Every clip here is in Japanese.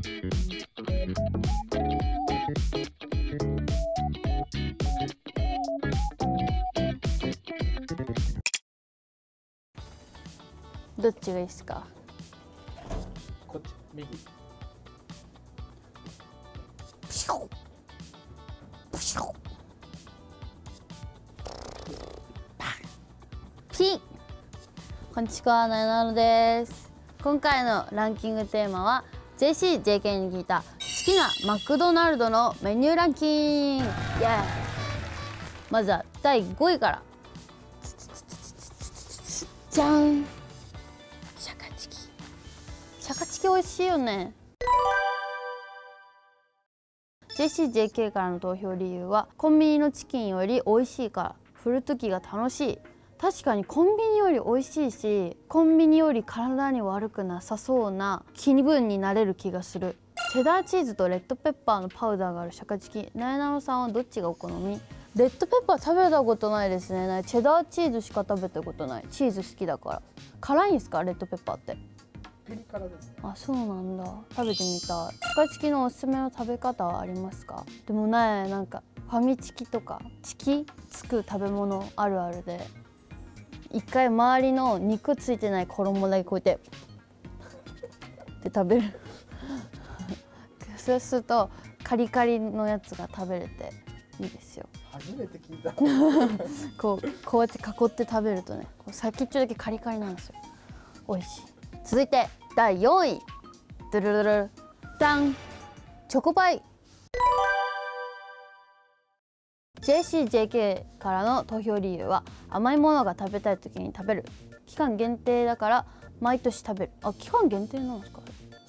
どっちがいいですか？こっち右。ピンこんにちはなえなのです。今回のランキングテーマは JCJK に聞いた好きなマクドナルドのメニューランキング。まずは第5位から。じゃんシャカチキ。シャカチキ美味しいよね。JCJK からの投票理由はコンビニのチキンより美味しいから。振る時が楽しい。確かにコンビニより美味しいしコンビニより体に悪くなさそうな気分になれる気がする。チェダーチーズとレッドペッパーのパウダーがあるシャカチキ。なえなのさんはどっちがお好み？レッドペッパー食べたことないですね。チェダーチーズしか食べたことない。チーズ好きだから。辛いんですか？レッドペッパーって。ピリ辛ですね。あそうなんだ。食べてみたい。シャカチキのおすすめの食べ方はありますか？でもねなんかファミチキとかチキつく食べ物あるあるで一回周りの肉ついてない衣だけこうやって で食べる。そうするとカリカリのやつが食べれていいですよ。初めて聞いた。こうこうやって囲って食べるとねこう先っちょだけカリカリなんですよ。美味しい。続いて第4位。ドゥルルルル。ダン。チョコパイ JCJK からの投票理由は甘いものが食べたい時に食べる。期間限定だから毎年食べる。あ期間限定なんですか？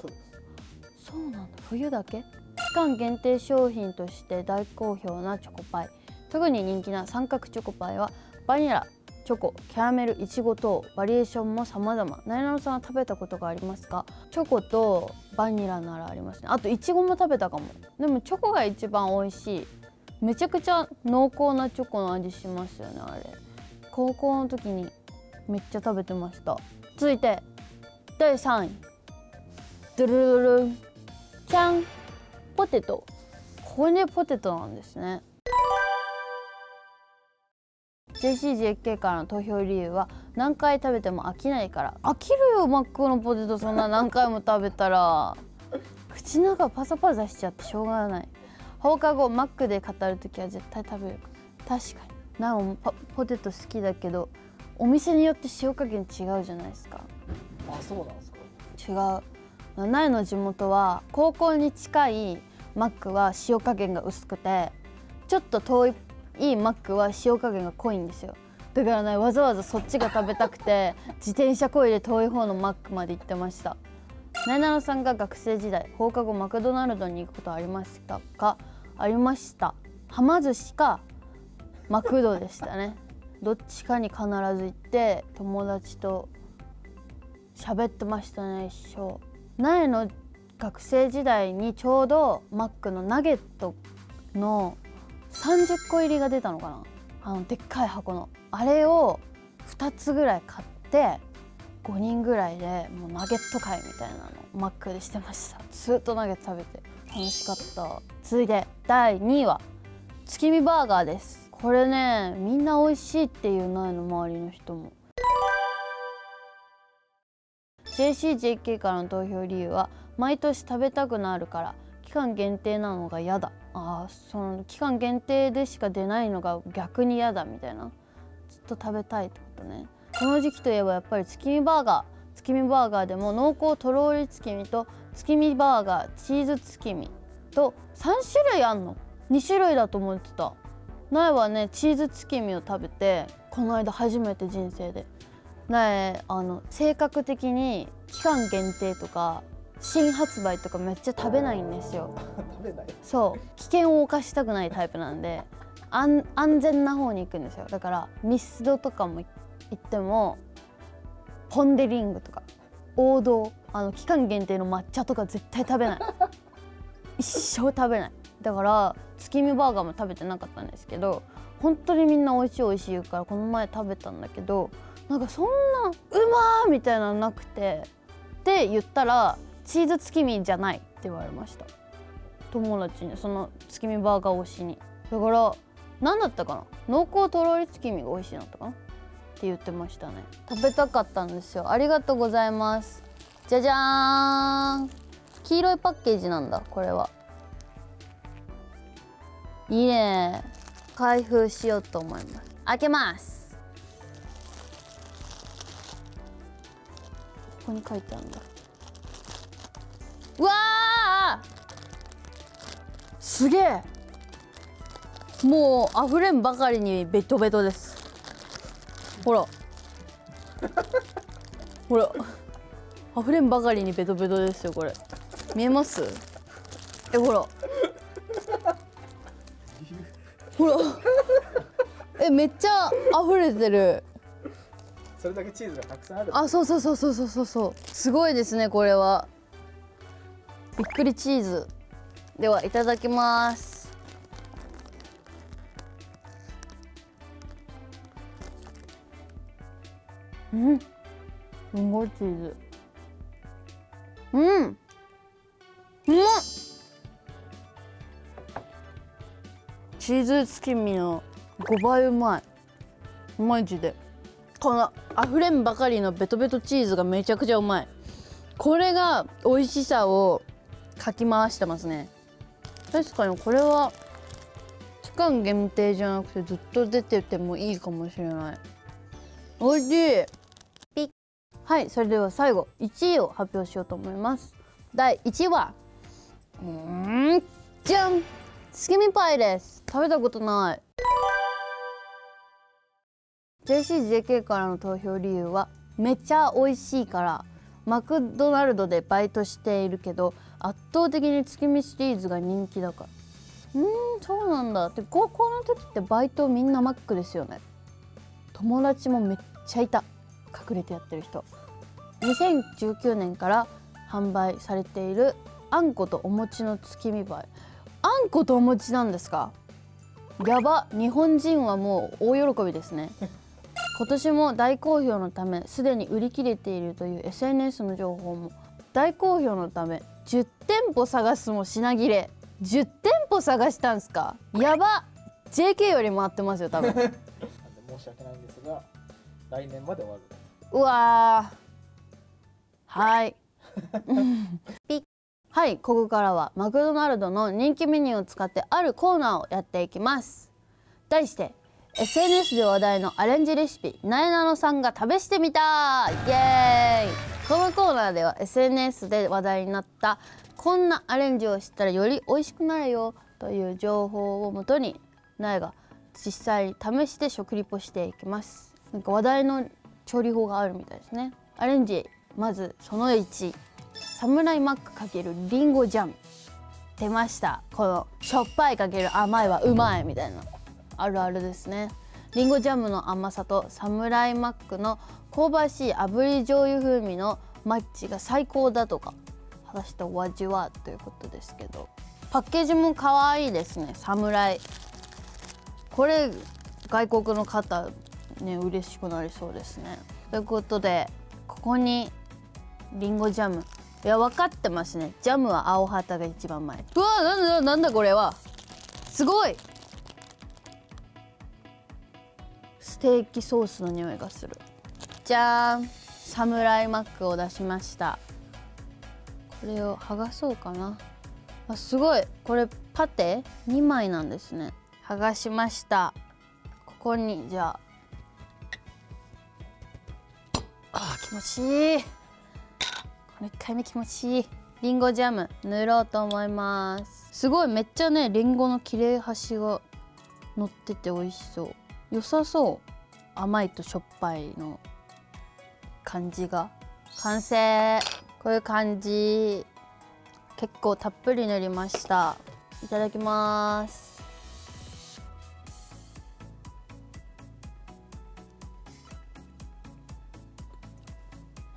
そうですそうなんだ。冬だけ？期間限定商品として大好評なチョコパイ。特に人気な三角チョコパイはバニラチョコキャラメルいちご等バリエーションも様々。なえなのさんは食べたことがありますか？チョコとバニラならありますね。あといちごも食べたかも。でもチョコが一番美味しい。めちゃくちゃ濃厚なチョコの味しますよねあれ。高校の時にめっちゃ食べてました。続いて第3位。ドゥルルルン。じゃんポテト。これでポテトなんですね。JCJK からの投票理由は何回食べても飽きないから。飽きるよマックのポテト。そんな何回も食べたら。口の中パサパサしちゃってしょうがない。放課後マックで語る時は絶対食べる。確かに。なおもポポテト好きだけどお店によって塩加減違うじゃないですか。あそうなんですか。違う。苗の地元は高校に近いマックは塩加減が薄くてちょっと遠いいいマックは塩加減が濃いんですよ。だからねわざわざそっちが食べたくて 自転車こいで遠い方のマックまで行ってました。なえなのさんが学生時代放課後マクドナルドに行くことありましたか？ありました。はま寿司かマクドでしたね。どっちかに必ず行って友達と喋ってましたね一生。苗の学生時代にちょうどマックのナゲットの30個入りが出たのかな。あのでっかい箱の。あれを2つぐらい買って5人ぐらいでもうナゲット会みたいなのマックでしてました。ずっとナゲット食べて。楽しかった。続いて第2位は月見バーガーです。これねみんな美味しいっていう苗の周りの人も。JCJK からの投票理由は毎年食べたくなるから期間限定なのが嫌だ。あーその期間限定でしか出ないのが逆に嫌だみたいな。ずっと食べたいってことね。この時期といえばやっぱり月見バーガー。月見バーガーでも濃厚とろーり月見と月見バーガーチーズ月見と3種類あんの？2種類だと思ってた。苗はねチーズ月見を食べてこの間初めて人生で。苗あの性格的に期間限定とか新発売とかめっちゃ食べないんですよ。食べない？そう。危険を冒したくないタイプなんで安安全な方に行くんですよ。だからミスドとかも行ってもポン・デ・リングとか王道あの期間限定の抹茶とか絶対食べない。一生食べない。だから月見バーガーも食べてなかったんですけど本当にみんな美味しい美味しい言うからこの前食べたんだけどなんかそんなうまーみたいなのなくてって言ったらチーズ月見じゃない言われました。友達にその月見バーガー推しに。だから何だったかな？濃厚とろり月見が美味しいなったかな？って言ってましたね。食べたかったんですよ。ありがとうございます。じゃじゃーん。黄色いパッケージなんだこれは。いいね。開封しようと思います。開けます。ここに書いてあるんだ。うわー！すげえ！もう溢れんばかりにベトベトです。ほら。ほら。溢れんばかりにベトベトですよこれ。見えます？えほら。ほら。えめっちゃ溢れてる。それだけチーズがたくさんある。あそうそうそうそうそうそう。そうすごいですねこれは。びっくりチーズ。ではいただきますうん。すごいチーズ。うん。うまっ。チーズ月見の5倍うまい。マジで。この溢れんばかりのベトベトチーズがめちゃくちゃうまい。これが美味しさをかき回してますね。確かにこれは期間限定じゃなくてずっと出ててもいいかもしれない。美味しい。はいそれでは最後1位を発表しようと思います。第1位はうんじゃん。月見パイです。食べたことない。JCJK からの投票理由はめっちゃ美味しいからマクドナルドでバイトしているけど圧倒的に月見シリーズが人気だから。うんそうなんだ。って高校の時ってバイトみんなマックですよね。友達もめっちゃいた。隠れてやってる人。2019年から販売されているあんことお餅の月見パイあんことお餅なんですか？やば日本人はもう大喜びですね。今年も大好評のためすでに売り切れているという SNS の情報も。大好評のため10店舗探すも品切れ。10店舗探したんすか？やば JK より回ってますよ多分。申し訳ないんですが来年まで終わる。うわーはい。ピッはいここからはマクドナルドの人気メニューを使ってあるコーナーをやっていきます。題して SNS で話題のアレンジレシピなえなのさんが試してみたイエーイ。このコーナーでは SNS で話題になったこんなアレンジをしたらより美味しくなるよという情報をもとになえが実際に試して食リポしていきます。なんか話題の調理法があるみたいですね。アレンジまずその1サムライマック×リンゴジャム。出ました。このしょっぱい×甘いはうまいみたいな。あるあるですね。リンゴジャムの甘さとサムライマックの香ばしい炙り醤油風味のマッチが最高だとか。果たしてお味はということですけど。パッケージも可愛いですね。サムライ。これ外国の方ね嬉しくなりそうですね。ということでここにリンゴジャム。いや分かってますね。ジャムは青旗が一番前。うわなんだなんだこれは。すごい。ステーキソースの匂いがする。じゃーん。サムライマックを出しました。これを剥がそうかな。あすごい。これパテ？2枚なんですね。剥がしました。ここにじゃあ。あー気持ちいいこの1回目気持ちいい。リンゴジャム塗ろうと思います。すごいめっちゃねリンゴの切れ端が乗ってて美味しそう。良さそう。甘いとしょっぱいの感じが。完成。こういう感じ。結構たっぷり塗りました。いただきます。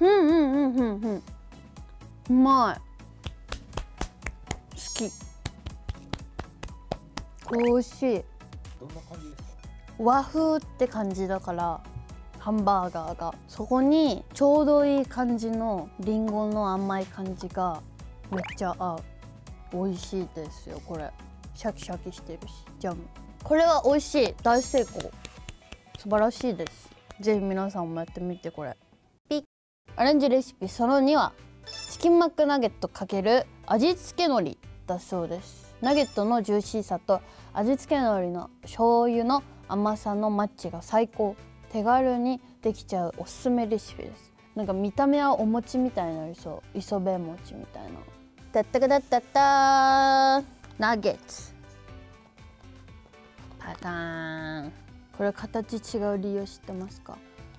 うんうんうんうんうん。うまい。好き。美味しい。どんな感じですか和風って感じだからハンバーガーが。そこにちょうどいい感じのりんごの甘い感じがめっちゃ合う。美味しいですよこれ。シャキシャキしてるしジャム。これは美味しい。大成功。素晴らしいです。ぜひ皆さんもやってみてこれ。ピッ。アレンジレシピその2はチキンマックナゲット×味付け海苔だそうです。ナゲットのジューシーさと味付け海苔の醤油の甘さのマッチが最高手軽にできちゃうおすすめレシピです。なんか見た目はお餅みたいになりそう磯辺餅みたいな。タッタカタッタッター。ナゲッツ。パターン。これ形違う理由知ってますか？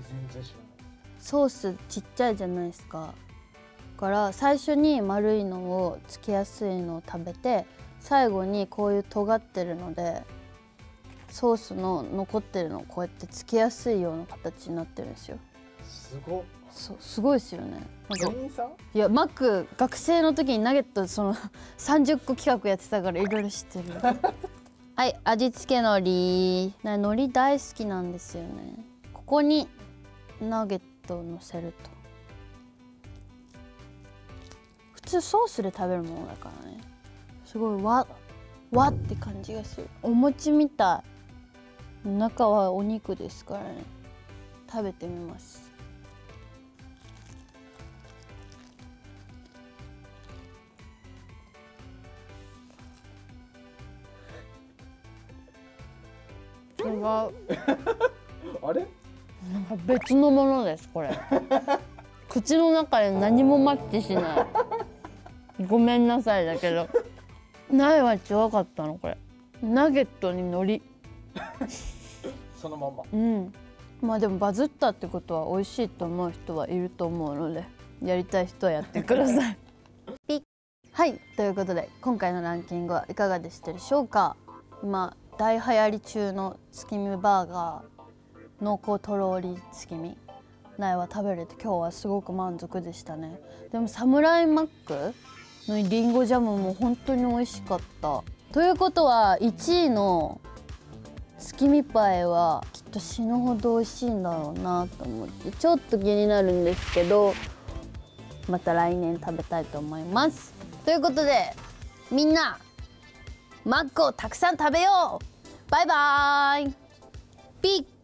全然知らない。ソースちっちゃいじゃないですか。だから最初に丸いのをつきやすいのを食べて最後にこういう尖ってるのでソースの残ってるのをこうやってつけやすいような形になってるんですよ。すごっ。そうすごいですよね。いやマック学生の時にナゲットその 30個企画やってたからいろいろ知ってる。はい味付け海苔。な海苔大好きなんですよね。ここにナゲットをのせると通ソースで食べるものだからね。すごい和和って感じがする。お餅みたい。中はお肉ですからね。食べてみます。違う あれ？なんか別のものですこれ。口の中で何もマッチしないごめんなさいだけど苗は違かったのこれ。ナゲットに海苔。そのまんま。うん。まあでもバズったってことは美味しいと思う人はいると思うのでやりたい人はやってください。ピッ。はい。ということで今回のランキングはいかがでしたでしょうか？今大流行り中の月見バーガー濃厚とろーり月見。苗は食べれて今日はすごく満足でしたね。でもサムライマック？のリンゴジャムも本当に美味しかった。ということは1位の月見パイはきっと死ぬほど美味しいんだろうなと思ってちょっと気になるんですけどまた来年食べたいと思います。ということでみんなマックをたくさん食べよう。バイバーイ。ピッ